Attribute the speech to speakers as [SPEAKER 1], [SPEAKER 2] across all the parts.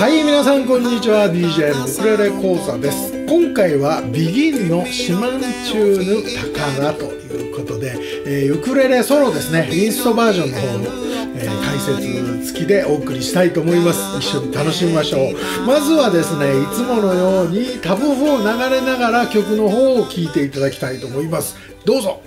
[SPEAKER 1] はい皆さんこんにちは。DJ のウクレレ講座です。今回はビギンのシマンチューヌ宝ということで、えー、ウクレレソロですね。インストバージョンの方の、えー、解説付きでお送りしたいと思います。一緒に楽しみましょう。まずはですねいつものようにタブ4流れながら曲の方を聴いていただきたいと思います。どうぞ。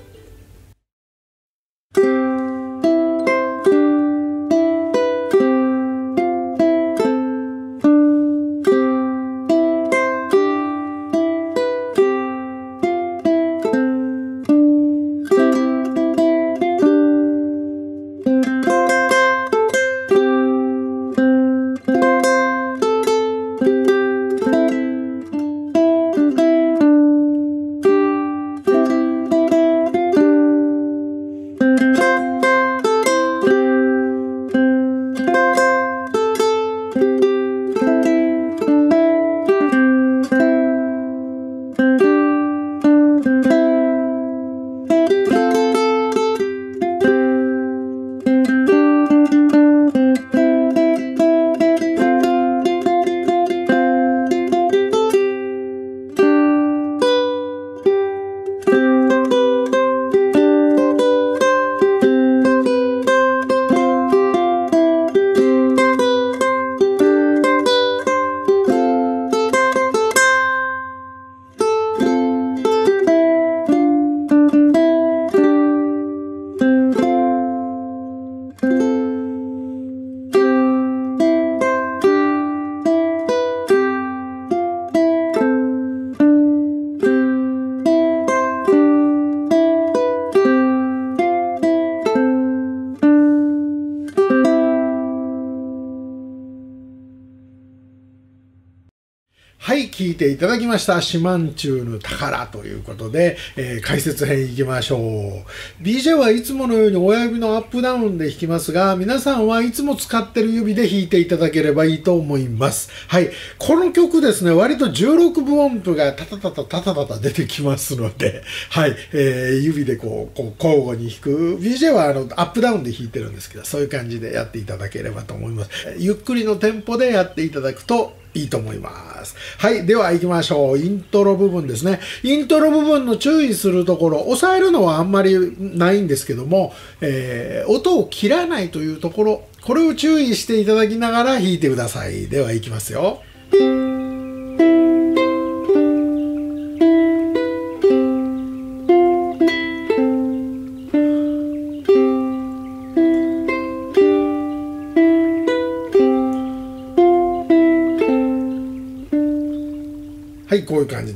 [SPEAKER 1] はい、聞いていただきました。シマンチューの宝ということで、えー、解説編いきましょう。BJ はいつものように親指のアップダウンで弾きますが、皆さんはいつも使ってる指で弾いていただければいいと思います。はい、この曲ですね、割と16分音符がタタタタタタタタ出てきますので、はい、えー、指でこう、こう交互に弾く。BJ はあのアップダウンで弾いてるんですけど、そういう感じでやっていただければと思います。ゆっくりのテンポでやっていただくといいと思います。はい。では行きましょう。イントロ部分ですね。イントロ部分の注意するところ、押さえるのはあんまりないんですけども、えー、音を切らないというところ、これを注意していただきながら弾いてください。では行きますよ。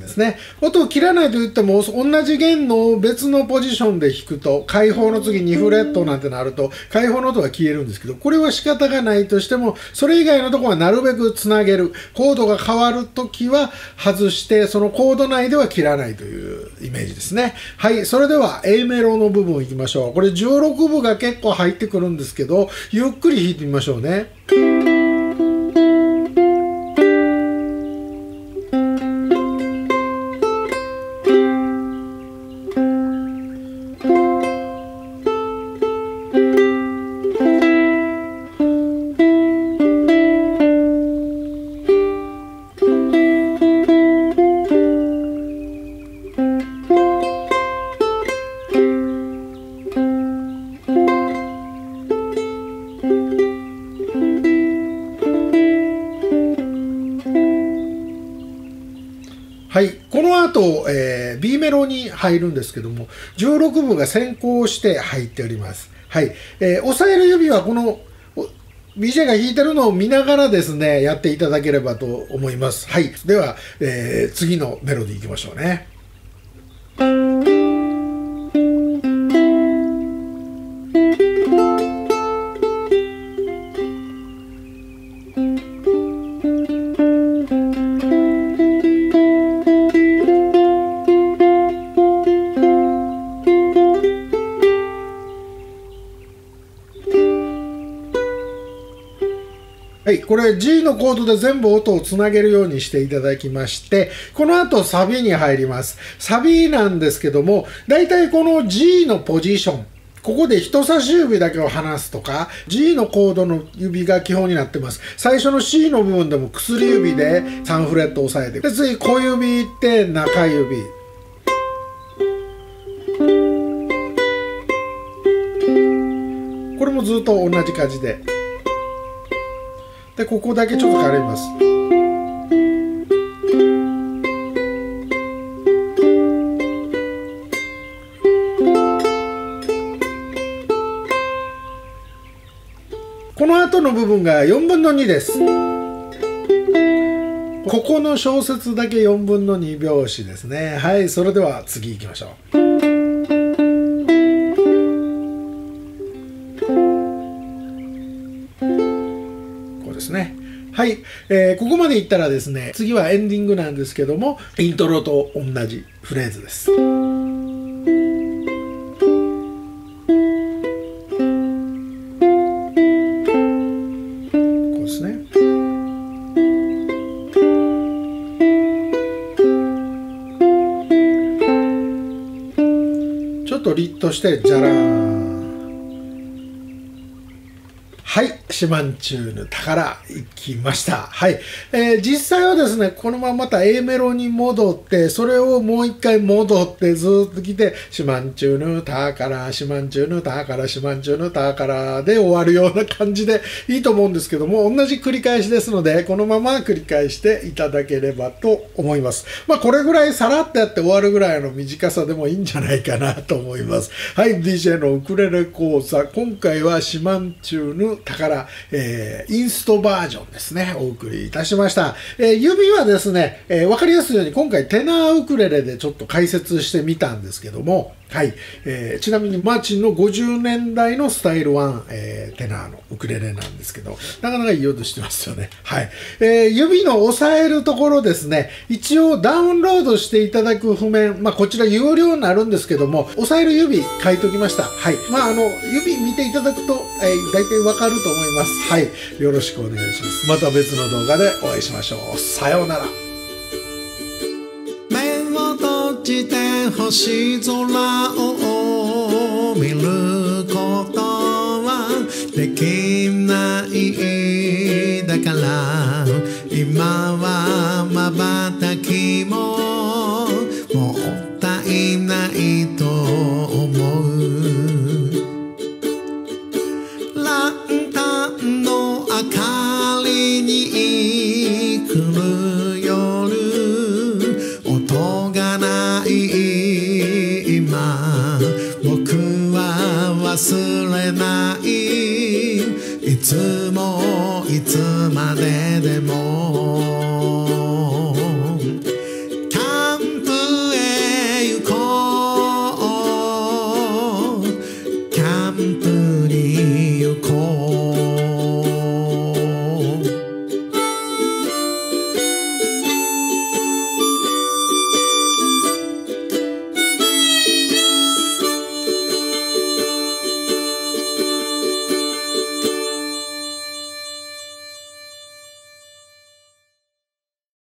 [SPEAKER 1] ですね。音を切らないと言っても、同じ弦の別のポジションで弾くと、開放の次2フレットなんてなると、開放の音が消えるんですけど、これは仕方がないとしても、それ以外のところはなるべくつなげる。コードが変わるときは外して、そのコード内では切らないというイメージですね。はい、それでは A メロの部分いきましょう。これ16部が結構入ってくるんですけど、ゆっくり弾いてみましょうね。と、えー、B メロに入るんですけども、16部が先行して入っております。はい。えー、押さえる指はこの、BJ が弾いてるのを見ながらですね、やっていただければと思います。はい。では、えー、次のメロディーいきましょうね。はい、これ G のコードで全部音をつなげるようにしていただきまして、この後サビに入ります。サビなんですけども、だいたいこの G のポジション、ここで人差し指だけを離すとか G のコードの指が基本になってます。最初の C の部分でも薬指で3フレット押さえてで次小指いって中指。これもずっと同じ感じで。でここだけちょっと変わります。この後の部分が4分の2です。ここの小節だけ4分の2拍子ですね。はいそれでは次行きましょう。はい、えー、ここまでいったらですね次はエンディングなんですけどもイントロと同じフレーズです。ちょっとリッとしてじゃらーん。四万中の宝行きました。はい。えー、実際はですね、このまままた A メロに戻って、それをもう一回戻ってずっと来て、四万中の宝、四万中の宝、四万中の宝で終わるような感じでいいと思うんですけども、同じ繰り返しですので、このまま繰り返していただければと思います。まあ、これぐらいさらっとやって終わるぐらいの短さでもいいんじゃないかなと思います。はい、DJ のウクレレ講座、今回は四万中の宝、えー、インストバージョンですね、お送りいたしました。えー、指はですね、えー、わかりやすいように今回テナーウクレレでちょっと解説してみたんですけども、はい。えー、ちなみにマーチンの50年代のスタイル1、えー、テナーのウクレレなんですけど、なかなかいい音してますよね。はい。えー、指の押さえるところですね、一応ダウンロードしていただく譜面、まあこちら有料になるんですけども、押さえる指書いときました。はい。まああの、指見ていただくと、えー、大体わかると思います。はい。よろしくお願いします。また別の動画でお会いしましょう。さようなら。目を閉じて星空を見ることはできないだから。今は瞬きももったいないと。つもいつまででも」